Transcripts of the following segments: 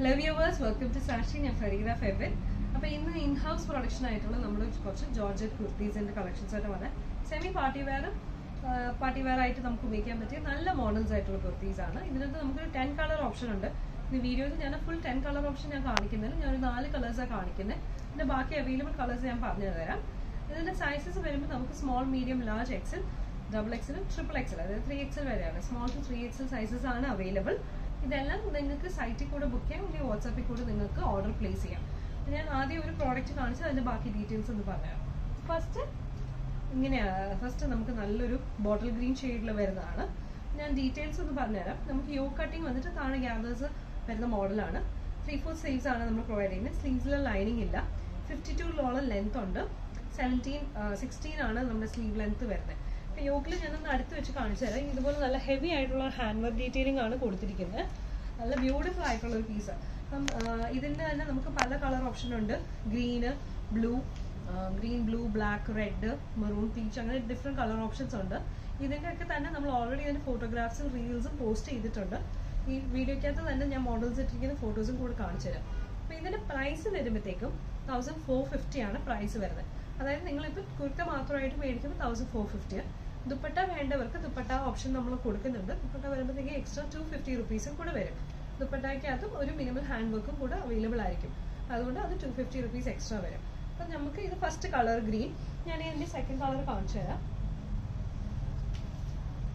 Hello viewers welcome to സാക്ഷി ഞാൻ ഫരീദ ഫെബിൻ അപ്പൊ ഇന്ന് ഇൻ ഹൗസ് പ്രൊഡക്ഷൻ ആയിട്ടുള്ള നമ്മൾ കുറച്ച് ജോർജറ്റ് കുർത്തീസിന്റെ കളക്ഷൻസ് ആയിട്ട് വന്നത് സെമി പാർട്ടി വെയറും പാർട്ടി വെയർ ആയിട്ട് നമുക്ക് ഉപയോഗിക്കാൻ പറ്റിയ നല്ല മോഡൽസ് ആയിട്ടുള്ള കുർത്തീസ് ആണ്. ഇതിനകത്ത് നമുക്കൊരു ടെൻ കളർ ഓപ്ഷൻ ഉണ്ട്. ഈ വീഡിയോയിൽ ഞാൻ ഫുൾ ടെൻ കളർ ഓപ്ഷൻ ഞാൻ കാണിക്കുന്നില്ല. ഞാൻ ഒരു നാല് കളേഴ്സാണ് കാണിക്കുന്നത് പിന്നെ ബാക്കി അവൈലബിൾ കളേഴ്സ് ഞാൻ പറഞ്ഞു തരാം ഇതിന്റെ സൈസസ് വരുമ്പോൾ നമുക്ക് small medium large XL double എക്സലും triple XL അതായത് ത്രീ എക്സൽ വരെയാണ്. Small to three XL sizes ആണ് അവൈലബിൾ ഇതെല്ലാം നിങ്ങൾക്ക് സൈറ്റിൽ കൂടെ ബുക്ക് ചെയ്യാം അല്ലെങ്കിൽ വാട്സാപ്പിൽ കൂടെ നിങ്ങൾക്ക് ഓർഡർ പ്ലേസ് ചെയ്യാം. ഞാൻ ആദ്യം ഒരു പ്രോഡക്റ്റ് കാണിച്ച് അതിന്റെ ബാക്കി ഡീറ്റെയിൽസ് ഒന്ന് പറയാം ഫസ്റ്റ് ഇങ്ങനെയാണ് ഫസ്റ്റ് നമുക്ക് നല്ലൊരു ബോട്ടിൽ ഗ്രീൻ ഷെയ്ഡിൽ വരുന്നതാണ്. ഞാൻ ഡീറ്റെയിൽസ് ഒന്ന് പറഞ്ഞുതരാം. നമുക്ക് യോ കട്ടിങ് വന്നിട്ട് താഴെ ഗ്യാദേഴ്സ് വരുന്ന മോഡലാണ് ത്രീ ഫോർ സ്ലീവ്സ് ആണ് നമ്മൾ പ്രൊവൈഡ് ചെയ്യുന്നത്. സ്ലീവ്സിലെ ലൈനിങ് ഇല്ല. ഫിഫ്റ്റി ടൂലോളം ലെങ്ത് ഉണ്ട്. സെവന്റീൻ സിക്സ്റ്റീൻ ആണ് നമ്മുടെ സ്ലീവ് ലെങ്ത് വരുന്നത്. അപ്പോൾ ഞാൻ ഞാനൊന്ന് അടുത്ത് വെച്ച് കാണിച്ചു തരാം. ഇതുപോലെ നല്ല ഹെവി ആയിട്ടുള്ള ഹാൻഡ് വർക്ക് ഡീറ്റെയിലിംഗ് ആണ് കൊടുത്തിരിക്കുന്നത്. നല്ല ബ്യൂട്ടിഫുൾ ആയിട്ടുള്ള ഒരു പീസ് അപ്പം ഇതിന്റെ തന്നെ നമുക്ക് പല കളർ ഓപ്ഷൻ ഉണ്ട്. Green blue green blue black red maroon peach അങ്ങനെ ഡിഫറെന്റ് കളർ ഓപ്ഷൻസ് ഉണ്ട്. ഇതിന്റെയൊക്കെ തന്നെ നമ്മൾ ഓൾറെഡി അതിന്റെ ഫോട്ടോഗ്രാഫ്സും റീൽസും പോസ്റ്റ് ചെയ്തിട്ടുണ്ട്. ഈ വീഡിയോയ്ക്കകത്ത് തന്നെ ഞാൻ മോഡൽസ് ഇട്ടിരിക്കുന്ന ഫോട്ടോസും കൂടെ കാണിച്ചു തരാം. അപ്പോൾ ഇതിന്റെ പ്രൈസ് വരുമ്പോഴത്തേക്കും തൗസൻഡ് ഫോർ ഫിഫ്റ്റി ആണ് പ്രൈസ് വരുന്നത്. അതായത് നിങ്ങളിപ്പോൾ കുർത്ത മാത്രമായിട്ട് മേടിക്കുമ്പോൾ തൗസൻഡ് ഫോർ ഫിഫ്റ്റി ദുപ്പട്ട വേണ്ടവർക്ക് ദുപ്പട്ട ഓപ്ഷൻ നമ്മൾ കൊടുക്കുന്നുണ്ട്. ദുപ്പട്ട വരുമ്പോഴത്തേക്ക് എക്സ്ട്രാ ടു ഫിഫ്റ്റി റുപ്പീസും കൂടെ വരും. ദുപ്പട്ടയ്ക്കകത്തും ഒരു മിനിമം ഹാൻഡ് വർക്കും കൂടെ അവൈലബിൾ ആയിരിക്കും. അതുകൊണ്ട് അത് ടു ഫിഫ്റ്റി റുപ്പീസ് എക്സ്ട്രാ വരും. അപ്പം നമുക്ക് ഇത് ഫസ്റ്റ് കളർ ഗ്രീൻ ഞാൻ ഇതിന്റെ സെക്കൻഡ് കളർ കാണിച്ചു തരാം.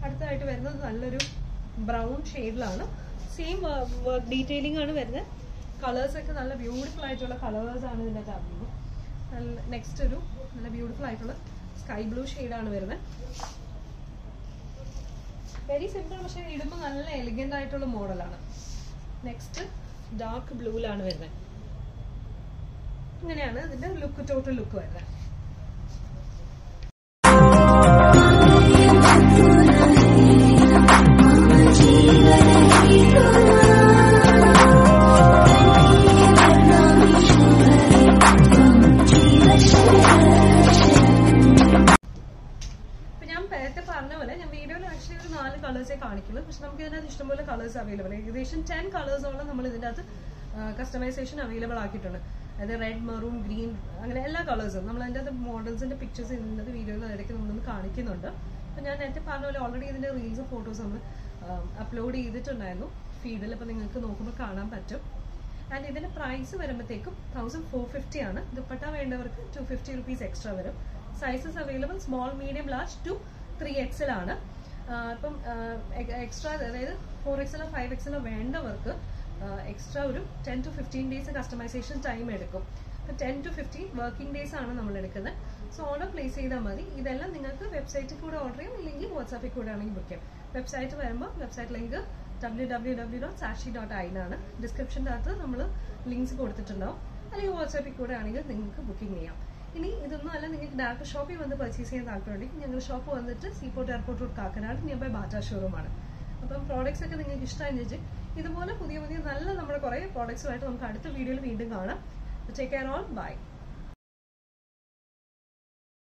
അടുത്തതായിട്ട് വരുന്നത് നല്ലൊരു ബ്രൗൺ ഷെയ്ഡിലാണ് സെയിം വർക്ക് ഡീറ്റെയിലിംഗ് ആണ് വരുന്നത്. കളേഴ്സ് ഒക്കെ നല്ല ബ്യൂട്ടിഫുൾ ആയിട്ടുള്ള കളേഴ്സ് ആണ് അകത്ത് നല്ല നെക്സ്റ്റ് ഒരു നല്ല ബ്യൂട്ടിഫുൾ ആയിട്ടുള്ള സ്കൈ ബ്ലൂ ആണ് വരുന്നത്. വെരി സിമ്പിൾ പക്ഷെ ഇടുമ്പോൾ നല്ല എലിഗന്റ് ആയിട്ടുള്ള മോഡലാണ്. നെക്സ്റ്റ് ഡാർക്ക് ബ്ലൂവിലാണ് വരുന്നത്. ഇങ്ങനെയാണ് ഇതിന്റെ ലുക്ക് ടോട്ടൽ ലുക്ക് വരുന്നത്. കളേഴ്സേ കാണിക്കുള്ളൂ പക്ഷെ നമുക്ക് ഇതിനകത്ത് ഇഷ്ടംപോലെ കളേഴ്സ് അവൈലബിൾ ഏകദേശം ടെൻ കളേഴ്സോളം നമ്മൾ ഇതിന്റെ അകത്ത് കസ്റ്റമൈസേഷൻ അവൈലബിൾ ആക്കിയിട്ടുണ്ട്. അതായത് റെഡ് മെറൂൺ ഗ്രീൻ അങ്ങനെ എല്ലാ കളേഴ്സും നമ്മൾ അതിന്റെ അകത്ത് മോഡൽസിന്റെ പിക്ചേഴ്സ് ഇതിന്റെ വീഡിയോയിൽ ഇടയ്ക്ക് നമ്മളൊന്ന് കാണിക്കുന്നുണ്ട്. അപ്പം ഞാൻ നേരത്തെ പറഞ്ഞ പോലെ ഓൾറെഡി ഇതിന്റെ റീൽസും ഫോട്ടോസും നമ്മൾ അപ്ലോഡ് ചെയ്തിട്ടുണ്ടായിരുന്നു. ഫീഡിൽ അപ്പോൾ നിങ്ങൾക്ക് നോക്കുമ്പോൾ കാണാൻ പറ്റും. ആൻഡ് ഇതിന്റെ പ്രൈസ് വരുമ്പോഴത്തേക്കും തൗസൻഡ് ഫോർ ഫിഫ്റ്റി ആണ്. ദുപ്പട്ട വേണ്ടവർക്ക് ടു ഫിഫ്റ്റി റുപ്പീസ് എക്സ്ട്രാ വരും. Sizes available small medium large to three XL ആണ് ഇപ്പം എക്സ്ട്രാ അതായത് ഫോർ എക്സലോ ഫൈവ് എക്സലോ വേണ്ടവർക്ക് എക്സ്ട്രാ ഒരു ten to fifteen days customisation time എടുക്കും. അപ്പം ten to fifteen working days ആണ് നമ്മൾ എടുക്കുന്നത്. സോ ഓർഡർ പ്ലേസ് ചെയ്താൽ മതി. ഇതെല്ലാം നിങ്ങൾക്ക് വെബ്സൈറ്റിൽ കൂടെ ഓർഡർ ചെയ്യാം ഇല്ലെങ്കിൽ വാട്സാപ്പിൽ കൂടെ ആണെങ്കിൽ ബുക്ക് ചെയ്യാം. വെബ്സൈറ്റ് വരുമ്പോൾ website link W W W dot Sakshi dot I ഡിസ്ക്രിപ്ഷന്റെ അകത്ത് നമ്മൾ ലിങ്ക്സ് കൊടുത്തിട്ടുണ്ടാവും. അല്ലെങ്കിൽ വാട്സാപ്പിൽ കൂടെ ആണെങ്കിൽ നിങ്ങൾക്ക് ബുക്കിംഗ് ചെയ്യാം. ഇനി ഇതൊന്നും അല്ല നിങ്ങൾക്ക് ഡയറക്റ്റ് ഷോപ്പിൽ വന്ന് പർച്ചേസ് ചെയ്യാൻ താല്പര്യമുണ്ടെങ്കിൽ ഞങ്ങൾ ഷോപ്പ് വന്നിട്ട് seaport airport road Kakkanad near by Bata ഷോറൂമാണ് അപ്പം പ്രോഡക്ട്സ് ഒക്കെ നിങ്ങൾക്ക് ഇഷ്ടമായി വെച്ച് ഇതുപോലെ പുതിയ പുതിയ നല്ല നമ്മുടെ കുറേ പ്രോഡക്ട്സുമായിട്ട് നമുക്ക് അടുത്ത വീഡിയോയിൽ വീണ്ടും കാണാം. Take care all by